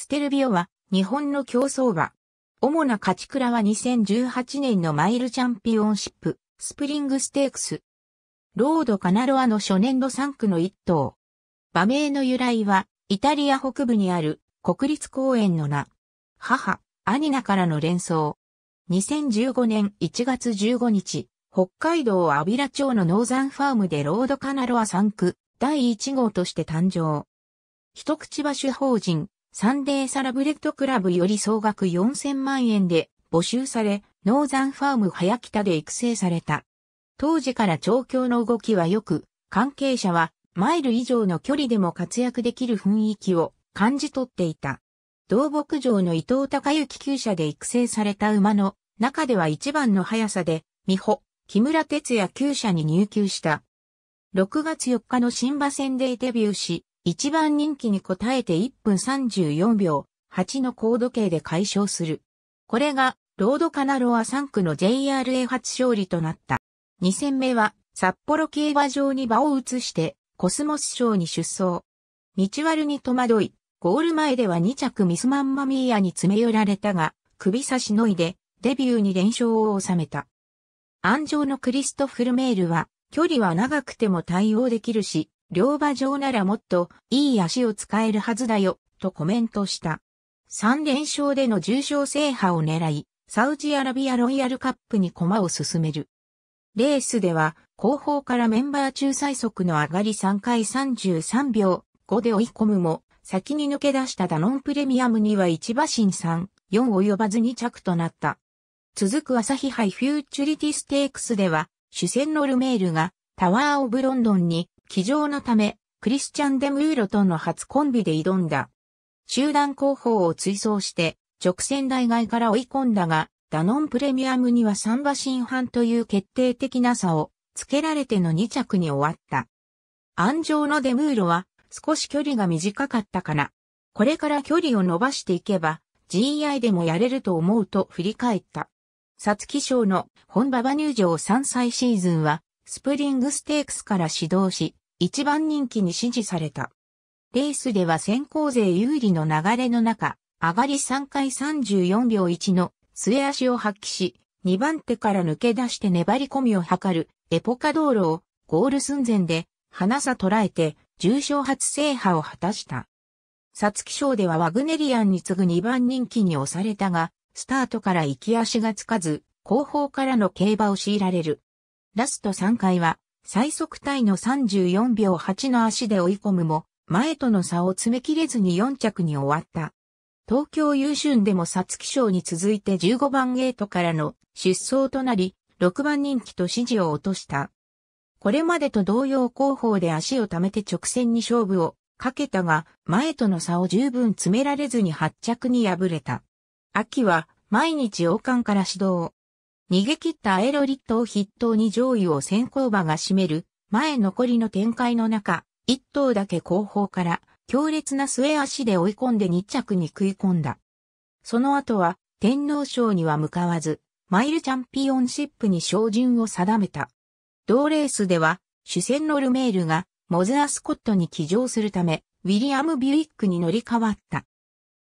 ステルヴィオは日本の競走馬。主な勝ち鞍は2018年のマイルチャンピオンシップ、スプリングステークス。ロードカナロアの初年度産駒の一頭。馬名の由来は、イタリア北部にある国立公園の名。母、アニナからの連想。2015年1月15日、北海道安平町のノーザンファームでロードカナロア産駒第1号として誕生。一口馬主法人サンデーサラブレッドクラブより総額4000万円で募集され、ノーザンファーム早北で育成された。当時から調教の動きは良く、関係者はマイル以上の距離でも活躍できる雰囲気を感じ取っていた。同牧場の伊藤隆之厩舎で育成された馬の中では一番の速さで、美穂、木村哲也厩舎に入厩した。6月4日の新馬戦でデビューし、一番人気に応えて1分34秒8の高度計で解消する。これが、ロードカナロア3区の JRA 初勝利となった。2戦目は、札幌競馬場に場を移して、コスモス賞に出走。道悪に戸惑い、ゴール前では2着ミスマンマミーヤに詰め寄られたが、首差しのいで、デビューに連勝を収めた。安城のクリストフルメールは、距離は長くても対応できるし、両馬上ならもっといい足を使えるはずだよ、とコメントした。3連勝での重賞制覇を狙い、サウジアラビアロイヤルカップに駒を進める。レースでは、後方からメンバー中最速の上がり3回33秒5で追い込むも、先に抜け出したダノンプレミアムには1馬身3、4及ばず2着となった。続く朝日杯フューチュリティステークスでは、主戦のルメールがタワーオブロンドンに騎乗のため、クリスチャン・デムーロとの初コンビで挑んだ。集団後方を追走して直線台外から追い込んだが、ダノンプレミアムには3馬身半という決定的な差をつけられての2着に終わった。安城のデムーロは少し距離が短かったかな。これから距離を伸ばしていけば GI でもやれると思うと振り返った。皐月賞の本馬場入場3歳シーズンはスプリングステークスから始動し、一番人気に支持された。レースでは先行勢有利の流れの中、上がり3回34秒1の末足を発揮し、2番手から抜け出して粘り込みを図るエポカ道路をゴール寸前で花さ捉えて重賞初制覇を果たした。皐月賞ではワグネリアンに次ぐ2番人気に押されたが、スタートから行き足がつかず、後方からの競馬を強いられる。ラスト3回は、最速タイの34秒8の足で追い込むも、前との差を詰めきれずに4着に終わった。東京優春でも皐月賞に続いて15番ゲートからの出走となり、6番人気と支持を落とした。これまでと同様後方で足を溜めて直線に勝負をかけたが、前との差を十分詰められずに8着に敗れた。秋は毎日王冠から指導。逃げ切ったアエロリットを筆頭に上位を先行馬が占める前残りの展開の中、一頭だけ後方から強烈な末足で追い込んで2着に食い込んだ。その後は天皇賞には向かわず、マイルチャンピオンシップに照準を定めた。同レースでは、主戦のルメールがモズアスコットに騎乗するため、ウィリアム・ビュイックに乗り換わった。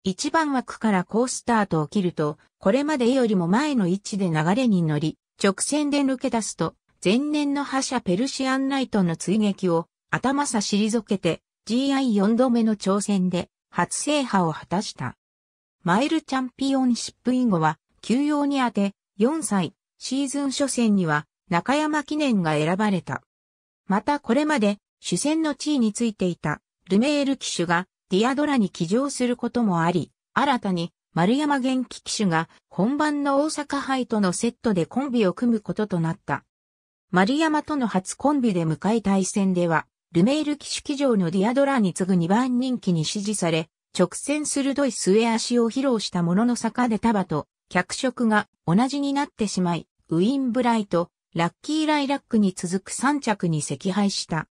一番枠からコースタートを切ると、これまでよりも前の位置で流れに乗り、直線で抜け出すと、前年の覇者ペルシアンナイトの追撃を頭さ退けて GI4 度目の挑戦で初制覇を果たした。マイルチャンピオンシップ以後は休養に当て4歳、シーズン初戦には中山記念が選ばれた。またこれまで主戦の地位についていたルメール騎手がディアドラに騎乗することもあり、新たに丸山元気騎手が本番の大阪杯とのセットでコンビを組むこととなった。丸山との初コンビで迎え対戦では、ルメール騎手騎乗のディアドラに次ぐ2番人気に支持され、直線鋭い末足を披露したものの坂で束と脚色が同じになってしまい、ウィンブライト、ラッキーライラックに続く3着に惜敗した。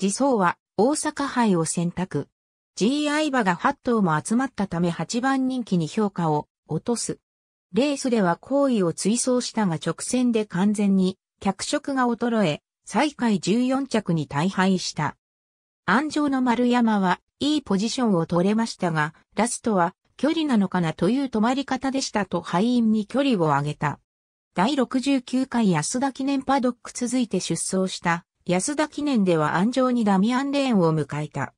自走は大阪杯を選択。GI 馬が8頭も集まったため8番人気に評価を落とす。レースでは行為を追走したが直線で完全に脚色が衰え、最下位14着に大敗した。安城の丸山はいいポジションを取れましたが、ラストは距離なのかなという止まり方でしたと敗因に距離を上げた。第69回安田記念パドック続いて出走した安田記念では安城にダミアンレーンを迎えた。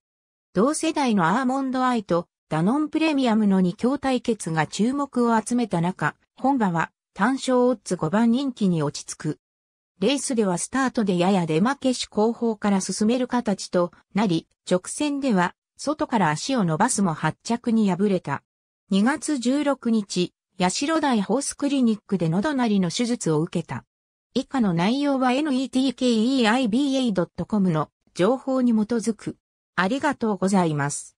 同世代のアーモンドアイとダノンプレミアムの2強対決が注目を集めた中、本場は単勝オッズ5番人気に落ち着く。レースではスタートでやや出負けし後方から進める形となり、直線では外から足を伸ばすも発着に敗れた。2月16日、八代台ホースクリニックで喉なりの手術を受けた。以下の内容は netkeiba.com の情報に基づく。ありがとうございます。